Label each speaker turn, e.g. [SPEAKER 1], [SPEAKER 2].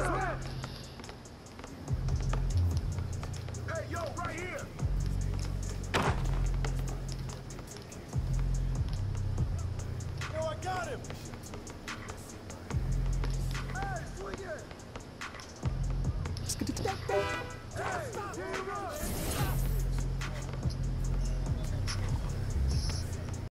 [SPEAKER 1] down. Hey, yo, right here. Yo, got him. Hey, swing it. Hey,